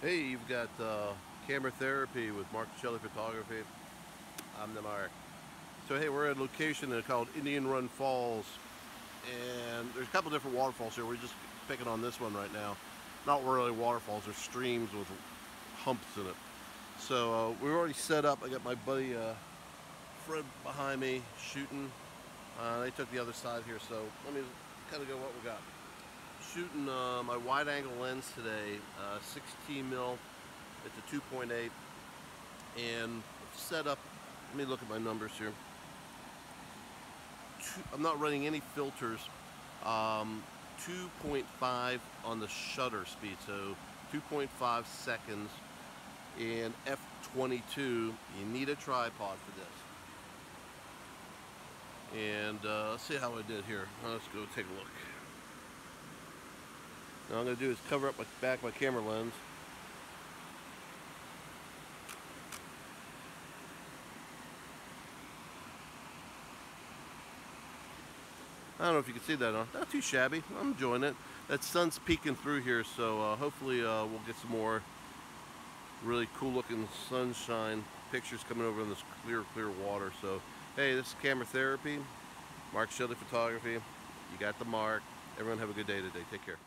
Hey, you've got uh, camera therapy with Mark Shelly Photography. I'm the Mark. So hey, we're at a location called Indian Run Falls, and there's a couple different waterfalls here. We're just picking on this one right now. Not really waterfalls; they're streams with humps in it. So uh, we're already set up. I got my buddy uh, Fred behind me shooting. Uh, they took the other side here, so let me kind of go what we got shooting uh, my wide angle lens today, uh, 16 mil. It's a 2.8 and set up, let me look at my numbers here. Two, I'm not running any filters. Um, 2.5 on the shutter speed, so 2.5 seconds. And F22, you need a tripod for this. And uh, let's see how I did here. Let's go take a look. Now I'm going to do is cover up my back my camera lens. I don't know if you can see that. Not too shabby. I'm enjoying it. That sun's peeking through here, so uh, hopefully uh, we'll get some more really cool looking sunshine pictures coming over in this clear, clear water. So, hey, this is Camera Therapy. Mark Shelly Photography. You got the mark. Everyone have a good day today. Take care.